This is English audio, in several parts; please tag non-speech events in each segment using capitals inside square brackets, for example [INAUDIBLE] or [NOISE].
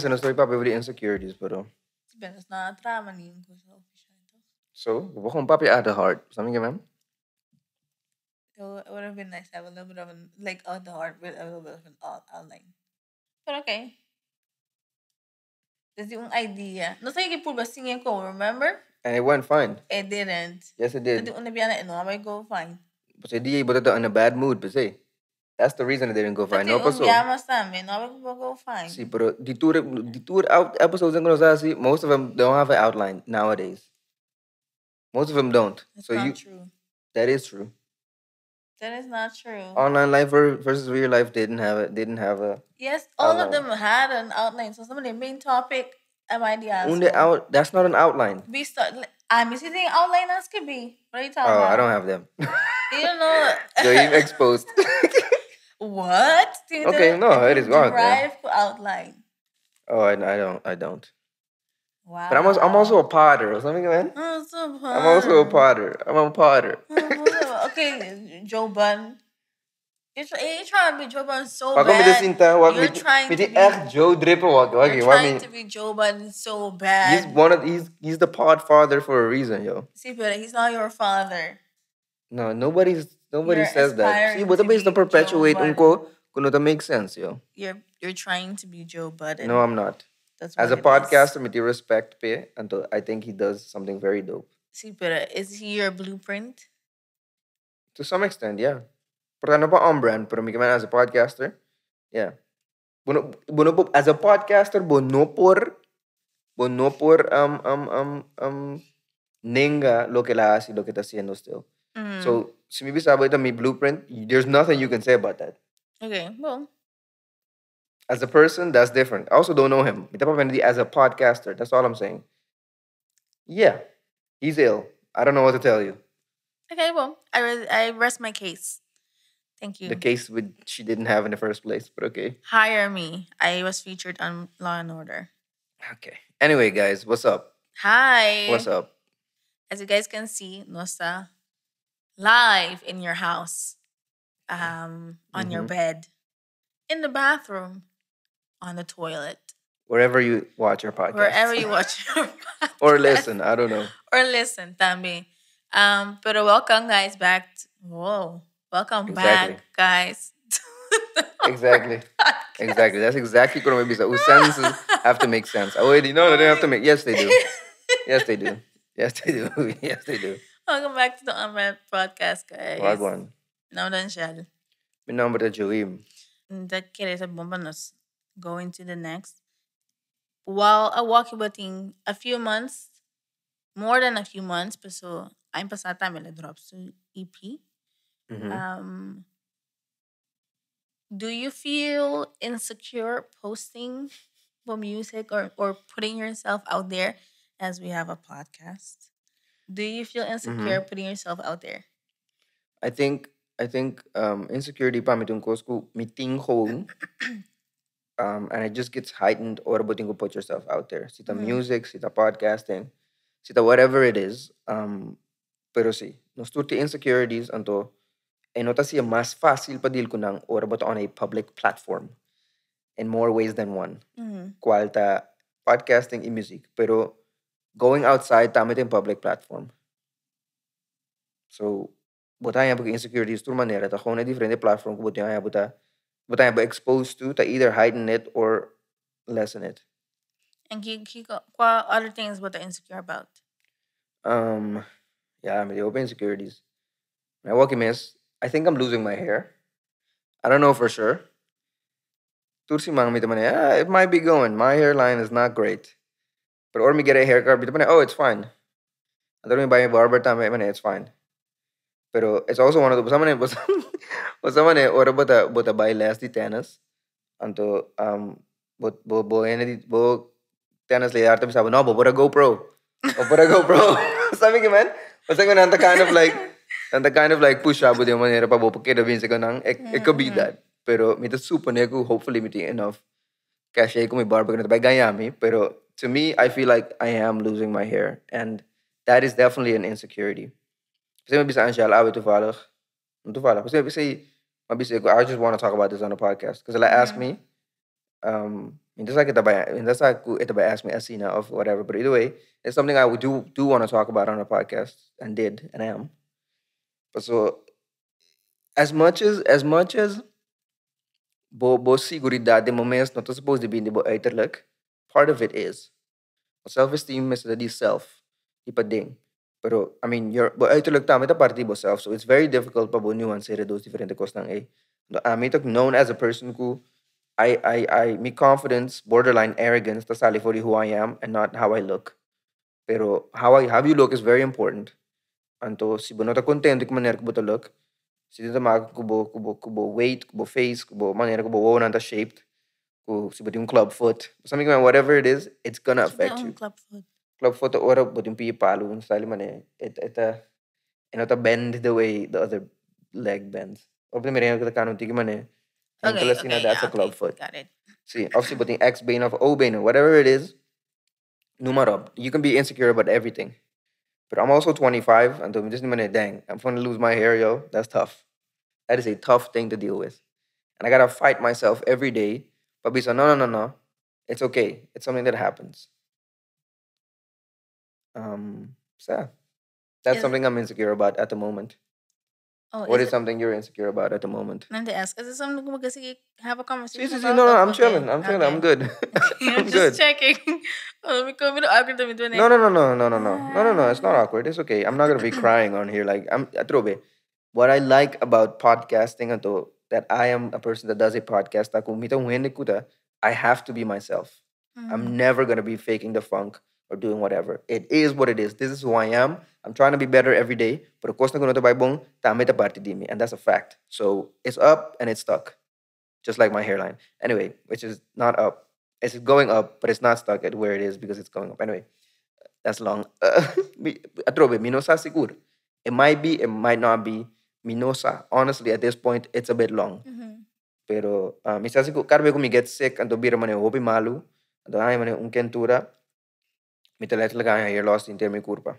Pensa na story pa the insecurities, pero... Si Benos na trama niyo ko sa official ito. So, huwag kong papi at the heart. Sabi ka, ma'am? So it would have been nice to have a little bit of an, like out the heart with a little bit of an out- outline. But okay. That's yung idea. No sa yung ba singing ko, remember? And it went fine. It didn't. Yes, it did. ko nabiyan na ino, may go fine. Kasi di iba in a bad mood, kasi. That's the reason it didn't go fine. Pati No, pa so. umbiyamas namin, no, go. See, pero the tour, the out episodes ang see, most of them don't have an outline nowadays. Most of them don't. That's so not you, true. that is true. That is not true. Online life versus real life didn't have it. Didn't have a. yes, all of them had an outline. So some of the main topic, am I the Only asshole? out. That's not an outline. We start, I'm sitting outline as could be. What are you talking Oh, about? Oh, I don't have them. You don't know. [LAUGHS] so you exposed. [LAUGHS] What? Tingnan Okay, no, it is wrong, Drive ko outline. oh, I, I don't. I don't. Wow. But I'm also, I'm also a potter or something, man. Oh, so I'm also a potter. I'm a potter. okay, Joe Budden. You're, you're trying to be Joe Budden so bad. You're trying to be- echt Joe wag You're trying to be Joe Budden so He's one of he's he's the pod father for a reason, yo. See, but he's not your father. No, nobody's nobody You're says that. See, but the to base to be Joe perpetuate unko kuno to make sense, yo. You're you're trying to be Joe Budden. No, I'm not. That's As a what it is. podcaster, with the respect pay until I think he does something very dope. See, but is he your blueprint? To some extent, yeah. Pero ano pa on brand, pero kaman as a podcaster, yeah. Buno po, as a podcaster, buno por, buno por, um, um, um, um, ninga lo que la hace, lo que está haciendo still. Mm. So, si mi sabi ito, may blueprint, there's nothing you can say about that. okay, well, As a person, that's different. I also don't know him. Mita pa hindi as a podcaster. That's all I'm saying. Yeah, he's ill. I don't know what to tell you. okay, well, I res- I rest my case. Thank you. The case with she didn't have in the first place, but okay. Hire me. I was featured on Law and Order. Okay. Anyway, guys, what's up? Hi. What's up? As you guys can see, Nosa live in your house, um, on your Mhm. bed, in the bathroom, on the toilet, Wherever you watch your podcast. wherever you watch [LAUGHS] your or listen. I don't know. [LAUGHS] or listen, tambi. Um, but welcome guys back. t- whoa, welcome Exactly. back, guys. [LAUGHS] Exactly. Exactly. That's exactly what maybe so sentences have to make sense. Oh wait, no, they don't have to make. Yes, they do. Yes, they do. Yes, they do. yes, they do. Welcome back to the OnBrand podcast, guys. Wagwan. Now then, Shell. My number is Joim. that a bombanos. Going to the next. While a walkie bating a few months, more than a few months, but so I'm pasata mila drops to EP. Mhm. Um do you feel insecure posting for music or, or putting yourself out there as we have a podcast? Do you feel insecure putting yourself out there? I think I think um insecurity pa ko school meeting home. [COUGHS] Um, and it just gets heightened or about ko put yourself out there. Sita Mhm. music, sita podcasting, sita whatever it is. Um, pero si, nos turti insecurities anto, eh nota siya mas fácil padil ko nang or about on a public platform in more ways than one. Mm-hmm. Kualta podcasting and music. Pero going outside, tamit in public platform. So, butaya pag insecurities tur manera ta kung na different platform ko butaya buta butaya ba exposed to ta either heighten it or lessen it. And ki, ki, what other things what the insecure about? Um, yeah, may open insecurities. My walking miss, I think I'm losing my hair. I don't know for sure. Tursi mang ah, it might be going. My hairline is not great. But or me get a haircut, mita man, oh, it's fine. I don't buy a barber time, man, it's fine. Pero it's also one of the someone was [LAUGHS] was someone or about a but a buy last di tennis. Anto um but bo bo any bo tennis le arte sabi no bo a GoPro. [LAUGHS] O para GoPro. sabi ko man, basta ko nanta kind of like nanta kind of like push up with yung manera pa bo porque da vince ko nang it, it could be Mhm. that. Pero mita super ne ko hopefully miti enough. Kasi ko may barber ko na by gayami. Pero to me, I feel like I am losing my hair. And that is definitely an insecurity. Kasi mabisaan siya, alawi toevallig. Toevallig. Kasi mabisa, mabisa I just want to talk about this on the podcast. Because like, ask Mhm. me, um, Mintas sa kita ba, mintas sa ku ita ba ask me Asina of whatever. But either way, it's something I would do do want to talk about on a podcast and did and am. But so as much as as much as bo bo seguridade de momentos not supposed to be in the bo uiterlijk, part of it is. Self-esteem is the self. Ipa ding. Pero, I mean, your, bo uiterlijk tama ita parte bo self. So it's very difficult pa bo nuance those different cos ng A. I'm ah, known as a person who I, I, I, me confidence, borderline arrogance, that's for who I am and not how I look. Pero how I, how you look is very important. Anto, si bo nota contento com maneira que bo look, si dito ma kubo kubo kubo weight, kubo face, kubo maneira kubo wo nanta shaped, ku si bo yung club foot, something like whatever it is, it's gonna affect you. Club foot. Club foot ora bo yung palo, style man it it uh, not bend the way the other leg bends. Or primeiro que tá no tig man Okay, okay, that's yeah, a club okay, foot. Got it. See, obviously, but the X bane of O bane, whatever it is, numero. You can be insecure about everything. But I'm also 25, and I'm just minute, dang, I'm going to lose my hair, yo. That's tough. That is a tough thing to deal with. And I got to fight myself every day. But be so, no, no, no, no. It's okay. It's something that happens. Um, so that's Is- something I'm insecure about at the moment. Oh, What is is it? something you're insecure about at the moment? Nante ask. Is it something we can have a conversation see, about? no, no, I'm okay, chilling. I'm chilling. I'm good. [LAUGHS] [LAUGHS] I'm I'm just good. checking. [LAUGHS] Oh, come with the No, no, no, no, no, no, no, no, no, no. It's not awkward. It's okay. I'm not gonna be crying on here. Like I'm atrobe. What I like about podcasting ato that I am a person that does a podcast. Ako mitong hindi kuta, I have to be myself. Mm. I'm never gonna be faking the funk or doing whatever. It is what it is. This is who I am. I'm trying to be better every day. But of course, na to bong tama ita parte di mi, and that's a fact. So it's up and it's stuck, just like my hairline. Anyway, which is not up. It's going up, but it's not stuck at where it is because it's going up. Anyway, that's long. Uh, mi- atrobe. It might be, it might not be. Minosa, honestly, at this point, it's a bit long. Mhm. Pero uh, misa siguro, karbe ko mi get sick, anto bira man hopi malu, anto ay man un kentura, mi ang hair loss in mi kurpa.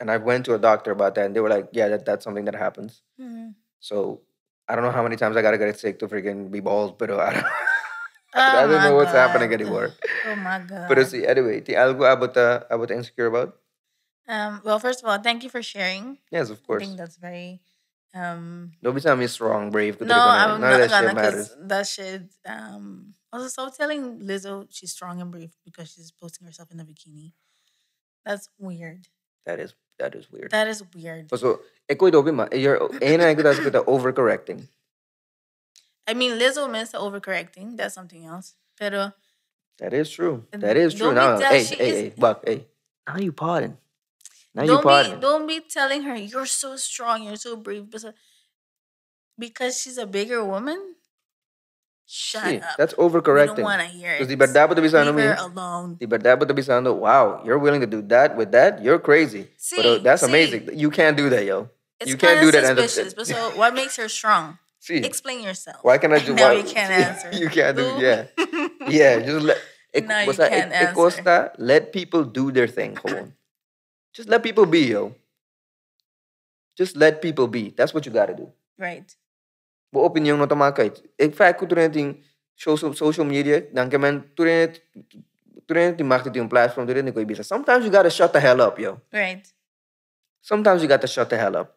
And I went to a doctor about that, and they were like, yeah, that, that's something that happens. Mhm. So I don't know how many times I gotta get sick to freaking be bald, but I don't, [LAUGHS] Oh [LAUGHS] I don't know what's happening anymore. Oh my god. But see, anyway, the algo about the about insecure about? um, well, first of all, thank you for sharing. Yes, of course. I think that's very um Don't be telling me strong, brave. no, I'm None not gonna because that shit um also stop telling Lizzo she's strong and brave because she's posting herself in a bikini. That's weird. That is that is weird. That is weird. So, ikaw dobi ma, you're ena ikaw das kita overcorrecting. I mean Lizzo missed the overcorrecting. That's something else. Pero That is true. That is true. Now, hey, hey, hey, Buck, hey. Now you pardon. Now don't be don't be telling her you're so strong, you're so brave, because she's a bigger woman. Shut See, up. that's overcorrecting. We don't want to hear it. Because di verdad po tabi sa ano Leave her alone. di verdad po tabi sa ano, wow, you're willing to do that with that? You're crazy. but uh, See, that's see. amazing. You can't do that, yo. It's you can't do that. Suspicious, but so what makes her strong? See, Explain yourself. why can't I [LAUGHS] do Now why- you can't [LAUGHS] answer. you can't do, yeah. [LAUGHS] Yeah, just let, it, Now you can't it, it costa, let people do their thing, gewoon. Just let people be, yo. Just let people be. That's what you gotta do. Right. Bo opinion no tamakay. In fact, kung turin ting social, social media, nang kemen turin turin ting market yung platform turin ni ko ibisa. Sometimes you gotta shut the hell up, yo. Right. Sometimes you gotta shut the hell up.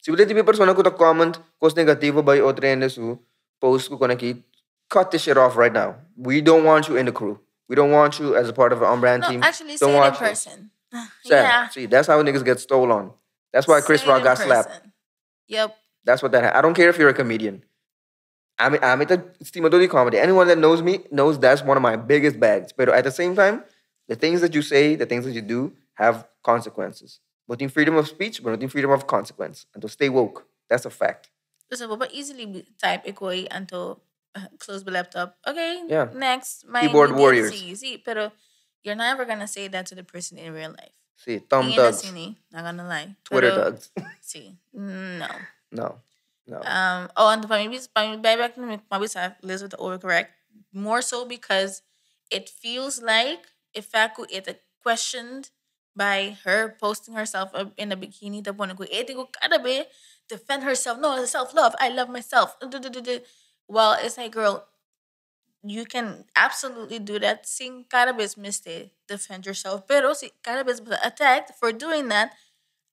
Si wala tibi persona ko ta comment, kos negativo ba yung otra su, post ko naki, cut this shit off right now. We don't want you in the crew. We don't want you as a part of an on-brand No, team. actually, don't say it in watch it. Person. [LAUGHS] Sad. yeah. See, that's how niggas get stolen. That's why Chris Rock got slapped. Yep. That's what that. Ha- I don't care if you're a comedian. I'm I'm at the comedy. Anyone that knows me knows that's one of my biggest bags. But at the same time, the things that you say, the things that you do, have consequences. But in freedom of speech, but not in freedom of consequence. And to stay woke, that's a fact. So, but easily type ikoy until uh, close the laptop. Okay. Yeah. Next, my Keyboard warriors. See, pero you're never gonna say that to the person in real life. See, thumb thugs, not gonna lie. Twitter Pero, thugs. See, no. no, no. Um, oh, and maybe back to maybe Liz with the overcorrect more so because it feels like if Faku it questioned by her posting herself in a bikini eh ko kada be defend herself no self love I love myself Well, it's like girl you can absolutely do that. Sing carabes miste defend yourself. Pero si carabes was attacked for doing that,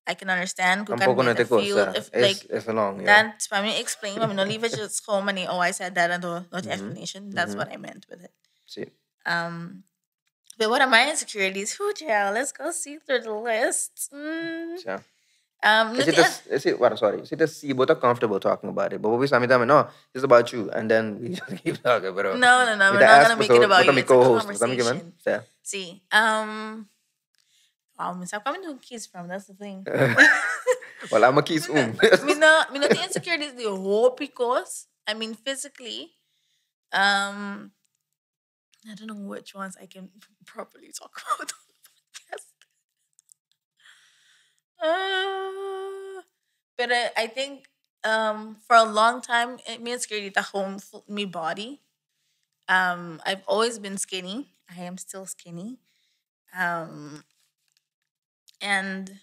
I can understand. Tampoco no te feel cosa. if like es long, yeah. that's para me explain. I mean, no leave it just home and oh I said that and no, not Mhm, explanation. That's mhm. what I meant with it. Sí. Um, but what are my insecurities? Who child? Let's go see through the list. Mm, Yeah. Um, Is no it, ti- is it, well, sorry, is it a see, both are comfortable talking about it, but what we say, no, it's about you, and then we [LAUGHS] just keep talking, pero, no, no, no. We're not gonna make it about you. It's a co-host, basta mi conversation. Yeah. See, um, wow, minsan kami nung kiss from. That's the thing. Wala mo kiss um. mina, mina the insecurities the whole because I mean physically, um, I don't know which ones I can [LAUGHS] properly talk about on the podcast. Uh, but I, I think um for a long time it means insecurity the home me body. Um, I've always been skinny. I am still skinny. Um, and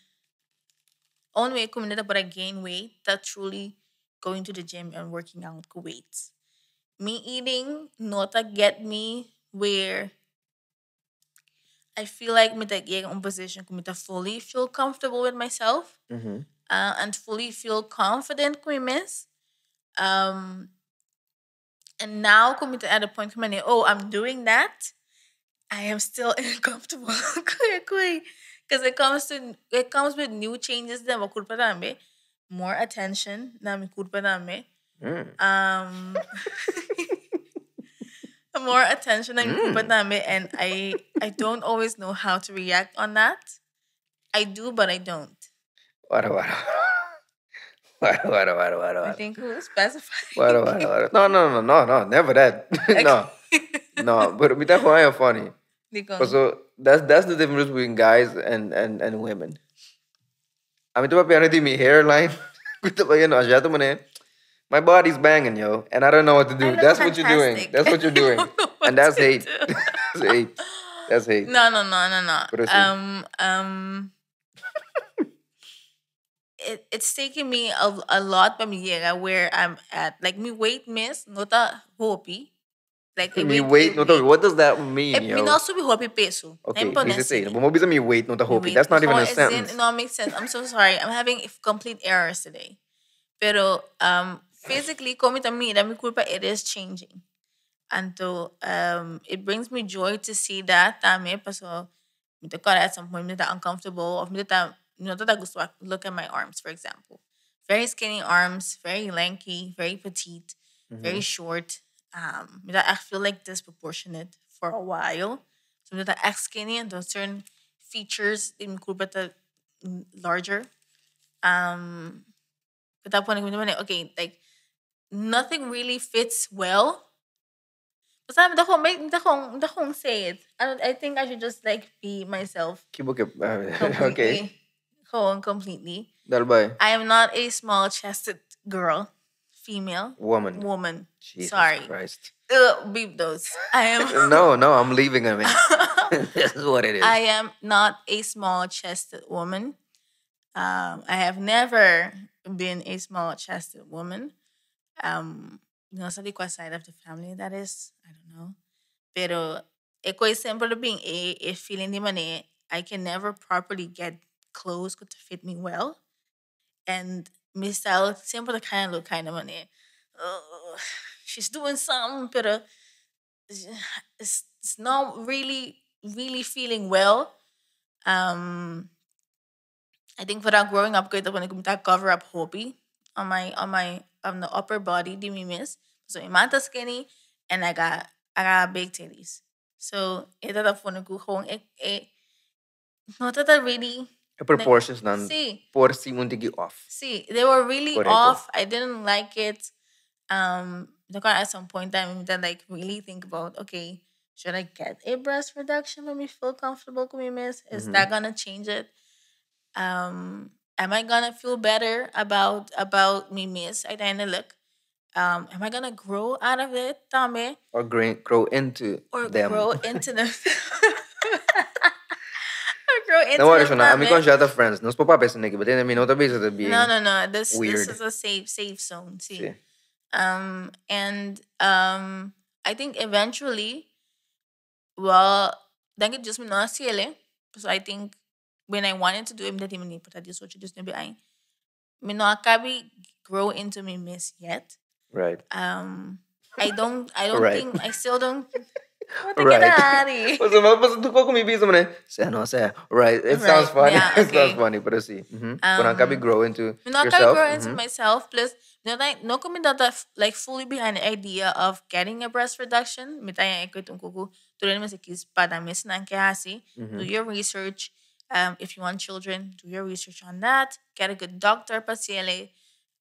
only way community but I gain weight that truly going to the gym and working out weights. Me eating not get me where I feel like me that in position me to fully feel comfortable with myself Mhm. uh, and fully feel confident kung miss. Um, and now kung to at a point kung oh I'm doing that, I am still [LAUGHS] uncomfortable. Because it comes to it comes with new changes makulpa nami, more attention na [LAUGHS] [LAUGHS] Mm. More attention makulpa nami, and I I don't always know how to react on that. I do, but I don't. Wara, wara. Wara, [LAUGHS] wara, wara, wara, I think who specified. Wara, wara, wara. No, no, no, no, no, never that. [LAUGHS] no, no, but me that why funny. Di ko- So that's that's the difference between guys and and and women. I mean, diba parang di mi hairline? Gusto ba yan? Asya mo na eh. My body's banging, yo, and I don't know what to do. That's what you're doing. That's what you're [LAUGHS] doing, I don't know what and that's hate. [LAUGHS] that's hate. That's hate. No, no, no, no, no. Um, um, [LAUGHS] it, it's taking me a, a lot from llega where I'm at. Like me weight miss, nota hopi. Like Me wait, no, to- what does that mean, Eh, yo? me not subi hopi peso. Okay, easy na say. sila. Bumabisa me wait, no, to hope. That's not even a it- sentence. no, it makes sense. I'm so sorry. I'm having complete errors today. Pero um, physically, como también, mi culpa, it is changing. And so, um, it brings me joy to see that. Tame, paso, me te kora at some point, te uncomfortable, of me te, me te gusto ak- look at my arms, for example. Very skinny arms, very lanky, very petite, very short. Um, me te I feel like disproportionate for a while. So te act skinny and those certain features in te mm, larger. Um, but that point, okay, like nothing really fits well. But I'm the make the whole the whole say it. I I think I should just like be myself Kibo ke- uh, [LAUGHS] completely. okay. And completely. Dalbay. I am not a small chested girl, female, Woman. woman. Jesus Sorry. Christ. Ugh, beep those. I am [LAUGHS] No, no, I'm leaving him. [LAUGHS] this is what it is. I am not a small chested woman. Um, I have never been a small chested woman. Um, no sé de cuál side of the family that is. I don't know. Pero eko sempre being a, a feeling di man eh, I can never properly get clothes to fit me well. And my style sempre the kind of look kind of. Uh, she's doing something, pero it's, it's not really really feeling well. Um, I think for that growing up, kaya when I cover up hobby on my on my on the upper body, di me miss. So I'm not skinny, and I got I got big titties. So ito na po nagkuhong eh eh. Not that I really Proportions nan see por si muntigi off. see they were really Correcto. off. I didn't like it. Um, at some point in time, I like really think about okay, should I get a breast reduction when we feel comfortable? Can we miss? Is Mhm. that gonna change it? Um, am I gonna feel better about about me miss? I kind of look. Um, am I gonna grow out of it, Tame? Or grow, grow into Or them. grow into them? [LAUGHS] grow into No worries, them, na. Ami Tame? ko siya friends. Nos papapes na but then I mean, no tabi sa tabi. No, no, no. This weird. this is a safe safe zone. See. Um and um I think eventually, well, denk ik just me na. So I think when I wanted to do it, that even put this you just I me no akabi grow into me miss yet. Right. Um, I don't. I don't Right. think. I still don't. [LAUGHS] What Right. tu kau kumi bisa mana? Say no, right. It sounds funny. Yeah, [LAUGHS] it sounds okay. funny, but I see. Mm-hmm. Kung Um, kabi grow into Me no yourself. grow into mhm. myself. Plus, no like no kami data like fully behind the idea of getting a breast reduction. Mitaya ko itong kuku. Tuloy naman si Kiss pada miss na ang kasi. Mm-hmm. Do your research. Um, if you want children, do your research on that. Get a good doctor pa sila.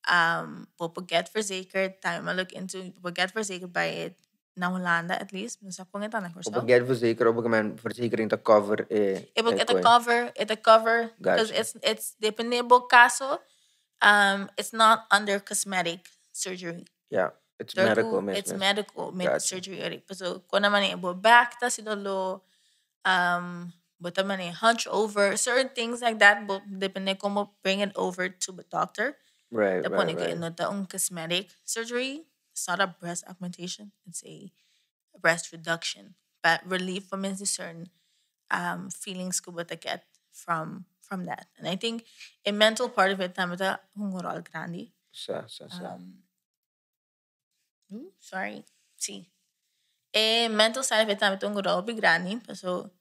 Um, get verzekerd. Tayo look into get verzekerd by it. Na Holanda at least. Nasa pangitan na Op een get verzekerd, op een verzekering te cover. Eh, It will eh, a cover. It a cover because it's it's dependable caso. Um, it's not under cosmetic surgery. Yeah, it's They're medical. It's medical med Gotcha. surgery. So kung naman eh, bo back ta si dolo, um, but naman eh, hunch over, certain things like that, but depende kung mo bring it over to the doctor. Right, Tapos right, right, right. taong cosmetic surgery. It's not a breast augmentation. It's a breast reduction. But relief from certain um, feelings ko ba ta get from from that. And I think a mental part of it, tamata hungoral grande. Sa, sa, sa. Um, ooh, sorry. See. A mental side of it, tamata hungoral grande. So,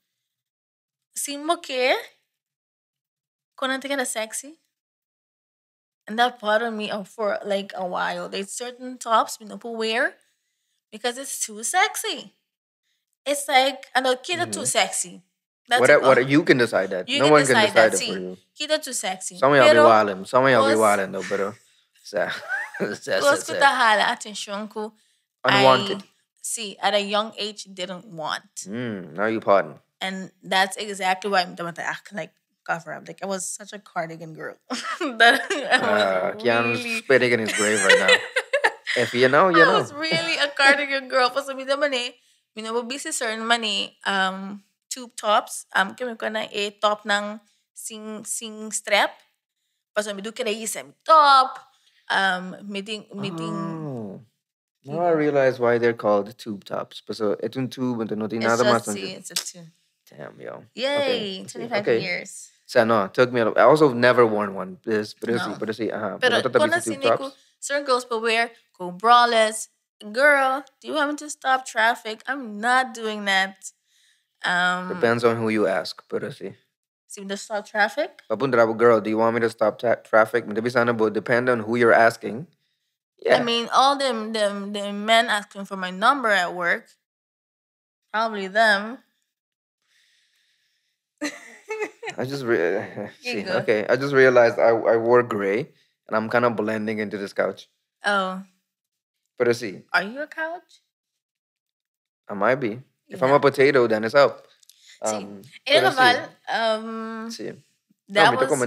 que kung te get sexy. And that bothered me uh, for like a while. There's certain tops people wear because it's too sexy. It's like ano, kita too sexy. That's What, what, you can decide that. you no can one decide can decide that. it for you. kita too sexy. Some of y'all be Pero, wildin'. Some of y'all be was- wildin' though, pero. Close sa. tahala attention ko. Unwanted. I, see, at a young age, didn't want. Mm, now you pardon. And that's exactly why I'm done like cover up. Like I was such a cardigan girl. [LAUGHS] that I was Uh, Keanu's really, spitting in his grave right now. [LAUGHS] if you know, you I know. was really a cardigan girl. Pa sa mida man eh, minababisi sir naman eh, um, tube tops. Um, kami ko na eh, top ng sing, sing strap. Pa sa midu kina isang top. Um, meeting, meeting, Oh. Now I realize why they're called tube tops. But so it's tube and no it's nada más. it's a two. Damn, yo. Yay, see. 25 Okay. years. So no, took me. A, I also never worn one. This, but No. see, but see, uh-huh. Pero Pero kung tatabi sa tube nasinig ko, tops. certain girls will wear go braless. Girl, do you want me to stop traffic? I'm not doing that. Um, Depends on who you ask. Pero see. see to stop traffic. Papundra girl, do you want me to stop ta- traffic? Maybe sana bo depend on who you're asking. Yeah. I mean, all them them the men asking for my number at work. Probably them. I just re- [LAUGHS] [LAUGHS] see. Okay, I just realized I I wore gray and I'm kind of blending into this couch. Oh, But I see, are you a couch? I might be. If I'm a potato, then it's up. See, Um, In pero see, um, see. that no, was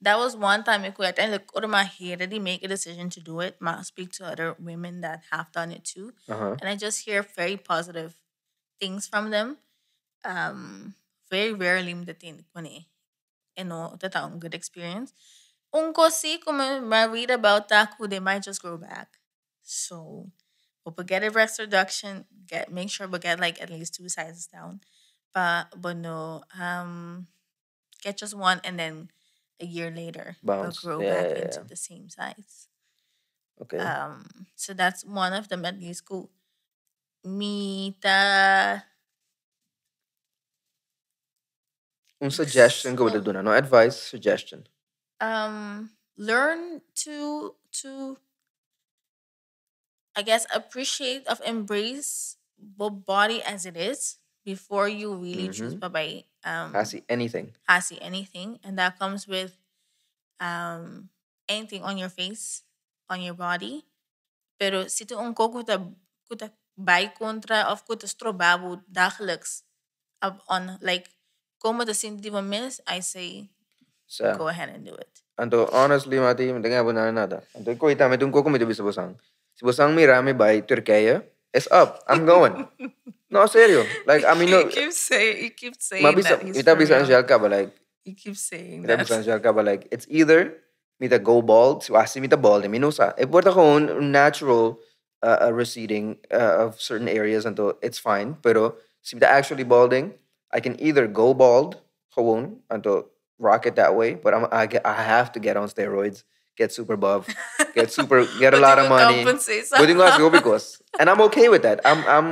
that was one time I. And look, out of my head, I didn't make a decision to do it. I speak to other women that have done it too. Uh-huh. and I just hear very positive things from them. Um, very rarely mdating ko ni, you know, tataong good experience. Unko si kung ma- ma-read about that, kung they might just grow back. So, we'll get a breast reduction, get make sure we get like at least two sizes down. But, but no, um, get just one and then a year later, Bounce. grow Yeah, back yeah, into yeah. the same size. Okay. Um, so that's one of them at least cool. Mita Un suggestion go with the no advice, suggestion. um learn to to I guess appreciate of embrace the body as it is before you really choose Mhm. bye um I see anything. hasi anything and that comes with um anything on your face on your body pero si tuong ko kuta kuta by contra of kuta strobabu dagelijks up on like como the hindi mo miss I say So, go ahead and do it anto honestly mati, dengar pun nada. Anto ko ita me tungko ko me bisa bosang. Si bosang mi rami by Turkey, it's up. I'm going. [LAUGHS] no, serio. Like I mean no. you keep saying you keep saying Mabisa, that he's ita bisa real. anjal ka like you keep saying Ita that bisa anjal ka like it's either mita go bald, si wasi mita bald, minusa. E ko un un natural uh, a receding uh, of certain areas until it's fine. Pero si the actually balding, I can either go bald, gewoon, until rock it that way, but I'm, I, get, I have to get on steroids, get super buff, get super, [LAUGHS] get a lot of money. compensate But yung somehow. nga, because and I'm okay with that. I'm I'm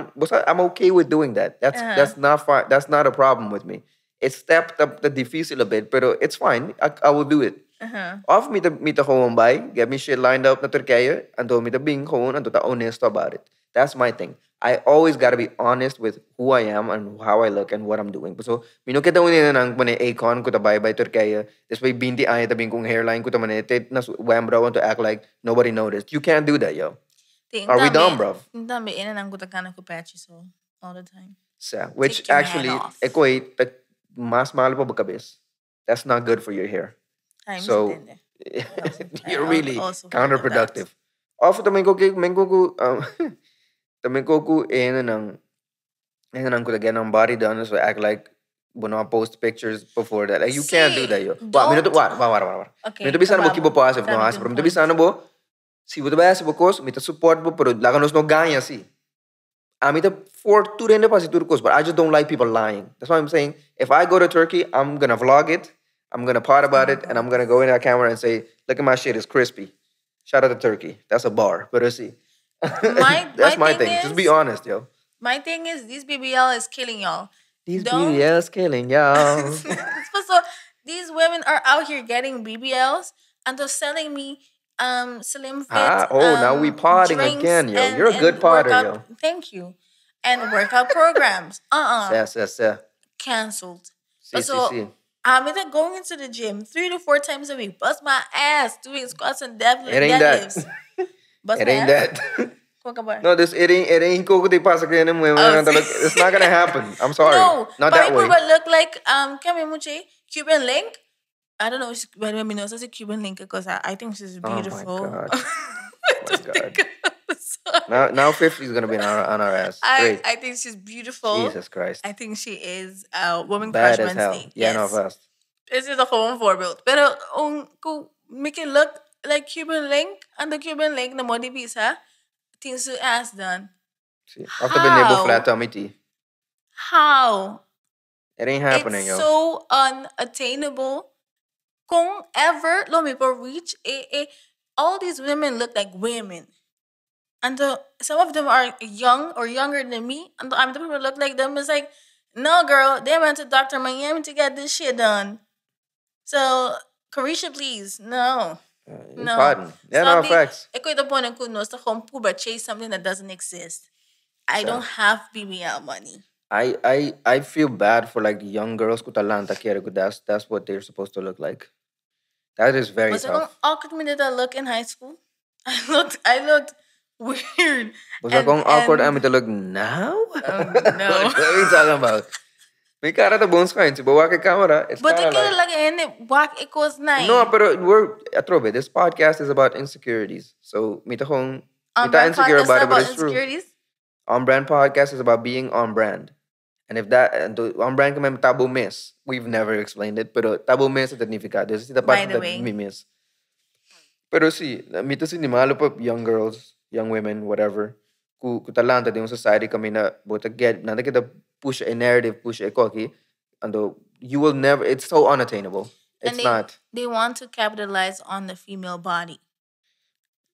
I'm okay with doing that. That's Uh-huh. that's not fine. That's not a problem with me. It's stepped up the difícil a bit, but it's fine. I, I will do it. Uh-huh. Of me to me to gewoon by, get me shit lined up na Turkije, and to me to being gewoon and to ta honest about it. That's my thing. I always gotta be honest with who I am and how I look and what I'm doing. So, mino kita unin na nang mani icon ko ta bye by Turkije. This way binti ay tabing kong hairline ko ta mani tit na wambra want to act like nobody noticed. You can't do that, yo. Are we bruv? Ting dami, ina nang kutakana ko patchy so all the time. So, which actually, equate, mas mahal pa bakabis. That's not good for your hair. Ay, So, [LAUGHS] you're really also heard of that. counterproductive. Off ko kay men ko ko um [LAUGHS] tamay ko ko na nang eh na nang ko again ang body done so act like when I post pictures before that. Like you can't do that yo. Wa minuto don't- wa wa wa wa. Okay. Minuto bisa na mo vamos. kibo positive no Dami has pero minuto bisa na points. mo si buto ba sa bukos mita support mo pero laga nos no ganha si. I mean, the for two rende pasi turcos, but I just don't like people lying. That's why I'm saying if I go to Turkey, I'm gonna vlog it, I'm gonna pot about it, and I'm gonna go in that camera and say, "Look at my shit, it's crispy." Shout out to Turkey. That's a bar, but see. My- [LAUGHS] That's my thing thing. Just be honest, yo. My thing is, this BBL is killing y'all. These Don't- BBLs killing y'all. [LAUGHS] so these women are out here getting BBLs and they're selling me um slim fit. Ah, oh, now we um, potting again, yo. and- You're a good potter, workout- Thank you. And workout programs. [LAUGHS] Uh-uh. yes, yes, yes. Cancelled. So. I'm either going into the gym three to four times a week, bust my ass doing squats and deadlifts. It ain't that. Bust It ain't ass. that. [LAUGHS] No, this it ain't it ain't de pasa que no. Oh. It's not gonna happen. [LAUGHS] I'm sorry. No, not but that way. would look like um Kemi Muche, Cuban Link. I don't know if whether I mean it's a Cuban Link because I, I think she's beautiful. Oh my. God. [LAUGHS] I my don't think- sorry. Now, now 50 is gonna be on our, on our ass. I, I think she's beautiful. Jesus Christ. I think she is a woman Bad crush as hell. Wednesday. Yeah, no, yes. fast. This is a gewoon voorbeeld. Pero um, make it look like Cuban Link, and the Cuban Link na mo di bisa, things to ask done. See, after being able How? flat tummy tea. How? It ain't happening, it's yo. so unattainable. Kung ever, lo me for reach, eh, eh, all these women look like women. And the, some of them are young or younger than me. And the, I'm the people look like them. It's like, no, girl, they went to Dr. Miami to get this shit done. So, Carisha, please, no. Uh, No. potting. Yeah, no, facts. Ikaw ito po ng kuno sa home puba chase something that doesn't exist. I Sure. don't have BBL money. I, I I feel bad for like the young girls who talanta quiere que that's that's what they're supposed to look like. That is very Was it an awkward me did I look in high school? [LAUGHS] I looked I looked weird. Was and- going awkward and- I'm to look now? Um, [LAUGHS] no. what are you talking about? [LAUGHS] May cara bones kain, si bawa kay camera. It's But I could like, like in it walk it was nice. No, pero we're atrobe. This podcast is about insecurities. So, mita kong on mita my insecure about it, but it's true. On brand podcast is about being on brand. And if that and on brand kami tabu miss, we've never explained it, pero tabu miss ang significado. This is the part that we miss. Pero si, mito si ni malo pa young girls, young women, whatever, ku, ku talanta yung society kami na buta get, na kita push a narrative, push a koki, and you will never, it's so unattainable. It's and they, not. they want to capitalize on the female body.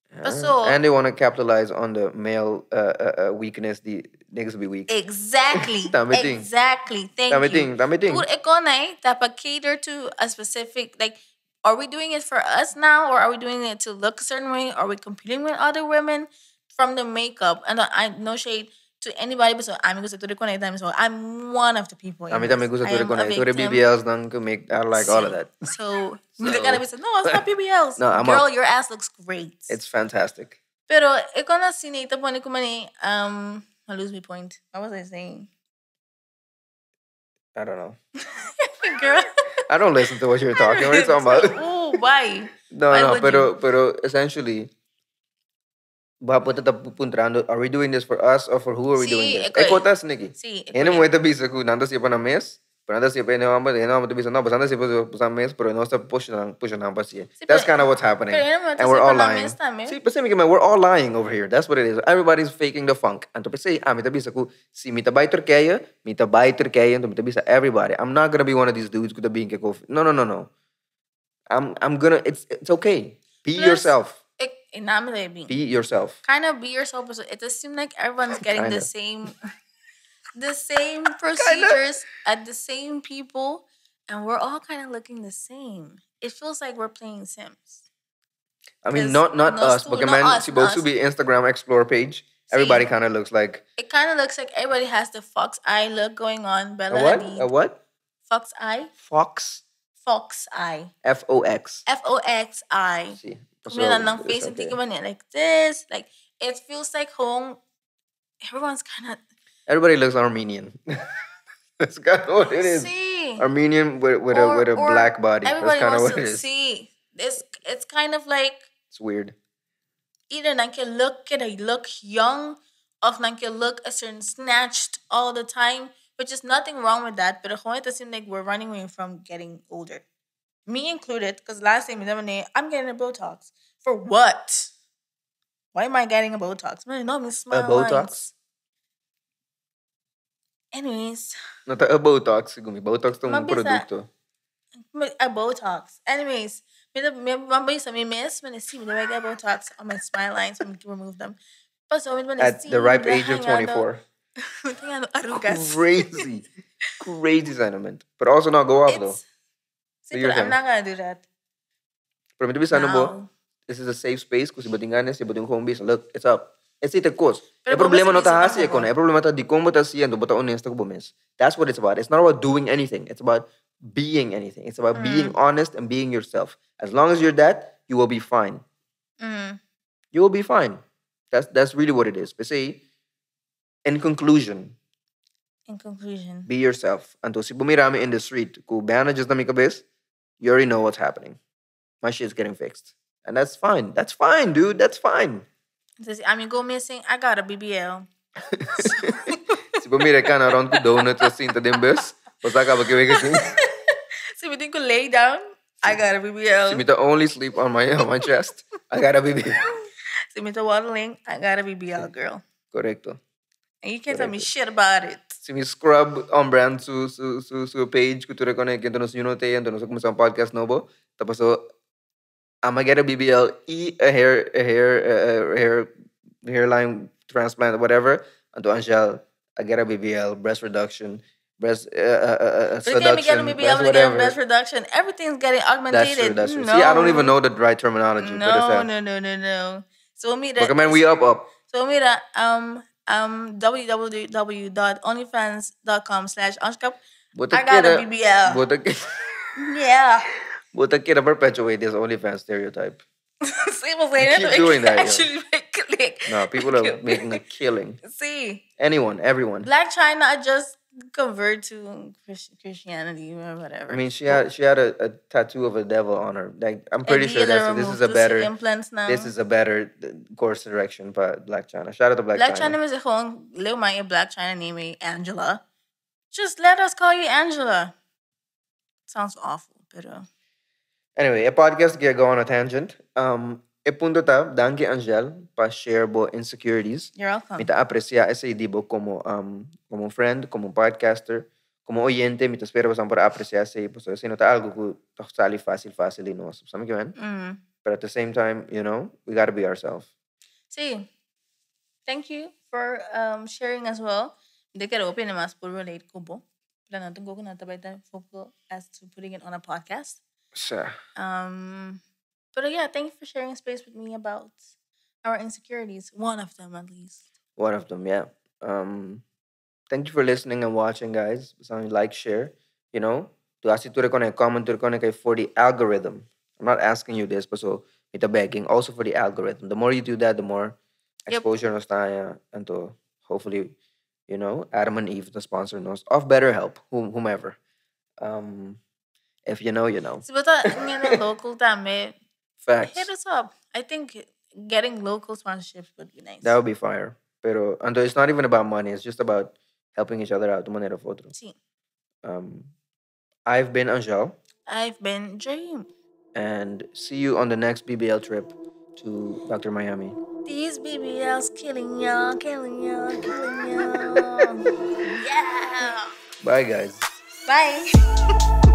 Uh, so- and they want to capitalize on the male uh, uh, uh, weakness, the niggas be weak. Exactly. [LAUGHS] Exactly. Thank Tama you. ting, tama ting. Tur ikaw na eh, dapat cater to a specific, like, are we doing it for us now or are we doing it to look a certain way? Are we competing with other women from the makeup? And I no shade to anybody, but so I'm gusto to ko na time so I'm one of the people. in Kami this. dami gusto I to am ko a na. Ito rin. BBLs nang to make, I like all of that. So, [LAUGHS] So- hindi ka na bisa, no, it's not [LAUGHS] BBLs. No, I'm Girl, up. your ass looks great. It's fantastic. Pero, ikaw na sinita po ni kumani, um, I lose my point. What was I saying? I don't know. [LAUGHS] Girl. I don't listen to what you're talking. What are you talking about? Oh, why? No, Why no, would pero, pero essentially, ba punta ta pupuntrando, are we doing this for us or for who are we doing this? ikaw- Eh, kotas, Nikki. See, Yan ang mweta bisa ko, nando siya pa na miss, Pero antes siempre no vamos, no vamos a decir, no, pues antes siempre pusan mes, pero no está pushing, pushing on pas Sí, That's kind of what's happening. Pero And we're all lying. también. See, but we're all lying over here. That's what it is. Everybody's faking the funk. And to be say, ah, mita bisa ko, si mita bay Turkey, mita bay Turkey, and to mita bisa everybody. I'm not gonna be one of these dudes kuda being ko. No, no, no, no. I'm, I'm gonna. It's, it's okay. Be Plus, yourself. Na yun. Be yourself. kind of be yourself. It does seem like everyone's [LAUGHS] getting the Kinda. same, [LAUGHS] the same procedures at the same people, and we're all kind of looking the same. It feels like we're playing Sims. I mean, not not no us, but man, us, si no both us. to be Instagram Explorer page. Everybody kind of looks like It kind of looks like everybody has the fox eye look going on. a what? Hadid. A what? Fox eye. Fox. Fox eye. F O X. F O X I. See. Yun lang ng face, hindi ko man yan, like this. Like, it feels like home. Everyone's kind of. Everybody looks Armenian. [LAUGHS] That's kind of what it is. See. Armenian with, with a with a black body. That's Everybody kind of wants what it to is. see. It's it's kind of like It's weird. either you look at you look young, or like you look a certain snatched all the time, which is nothing wrong with that. But it does seem like we're running away from getting older, me included. Because last time I'm getting a Botox for what? Why am I getting a Botox? Man, no, me smile Botox? lines. Anyways, Not a Botox. Gumi Botox produkto. May- a Botox. Anyways, may the may remember sa may miss when I see when I get Botox on my smile lines I remove them. But so when I At the ripe age of 24. [LAUGHS] Crazy. Crazy sentiment. But also not go off though. It's, Do your but I'm not gonna do that. Pero may tabi sana now. this is a safe space kung si badinganes, si bading home base. Look, it's up. It's it course. Pero problema no ta hasi ko na. Problema ta di ko mo ta siya do bata honesta ko bumis. That's what it's about. It's not about doing anything. It's about being anything. It's about being honest and being yourself. As long as you're that, you will be fine. Mm. You will be fine. That's that's really what it is. But say, in conclusion, In conclusion, be yourself. Anto si bumirami in the street, kung bana just na mi kabis, you already know what's happening. My shit's getting fixed. And that's fine. That's fine, dude. That's fine. I mean, go missing. I got a BBL. [LAUGHS] si bumira ka na ron ko donut sa sinta din bes, basta ka bakiwi ka [LAUGHS] sin. We think we lay down. I got a BBL. Si BBL. mita only sleep on my on my chest. I gotta be [LAUGHS] So me to waddling. I got a BBL, girl. Correcto. And you can't tell me shit about it. Si mi scrub on brand su su su su page ko ture konek kento nos yunote yan nos kumus ang podcast nobo. Tapos so I'ma get a BBL, e a hair a hair a, hair hairline transplant whatever. Anto Angel, I get a BBL, breast reduction, breast uh, uh, uh, But again, we get seduction, BBL, breast we get a whatever. breast reduction. Everything's getting That's augmented. true. That's true. No. See, I don't even know the right terminology. but it's No, that. no, no, no, no. So mira, man, we up up. so mira, um, um, www.onlyfans.com slash Ashkap. I got a BBL. Buta Yeah. buta kita perpetuate this OnlyFans stereotype. [LAUGHS] See, was like, keep doing that. Actually, make click. No, people are [LAUGHS] making a killing. See, Anyone, everyone. Blac Chyna just convert to Christianity or whatever. I mean, she had she had a, a tattoo of a devil on her. Like, I'm pretty And sure that's this is a better implants now. this is a better uh, course direction for Blac Chyna. Shout out to Black, Blac Chyna. China is gewoon Lil Maya Blac Chyna name me Angela. Just let us call you Angela. Sounds awful, but uh, Anyway, a podcast que go on a tangent. Um, e punto ta, danke Angel pa share bo insecurities. you're welcome. Mita aprecia ese dibo como um como friend, como podcaster, como oyente, mita espera basan para apreciar ese pues si nota algo que to sali fácil fácil y no. Sabi ko man. Mm. But at the same time, you know, we got to be ourselves. See, thank you for um sharing as well. They can open mas por relate ko bo. Pero natin ko na tabay tayo focal as to putting it on a podcast. So, Um, but uh, yeah, thank you for sharing space with me about our insecurities. One of them, at least. one of them, yeah. Um, thank you for listening and watching, guys. Something like, share, you know. To asi tu reconnect, comment to reconnect for the algorithm. I'm not asking you this, but so it's a begging also for the algorithm. The more you do that, the more Yep. exposure nos tayo and to hopefully, you know, Adam and Eve, the sponsor knows of BetterHelp, whom, whomever. Um, if you know, you know. Uh, nga na local dami, Facts. Hit us up. I think getting local sponsorships would be nice. That would be fire. Pero and it's not even about money, it's just about helping each other out de manera u. Sí. Um, I've been Angel. I've been Dream. And see you on the next BBL trip to Dr. Miami. These BBLs killing y'all, killing y'all, killing y'all. [LAUGHS] yeah. Bye, guys. Bye. [LAUGHS]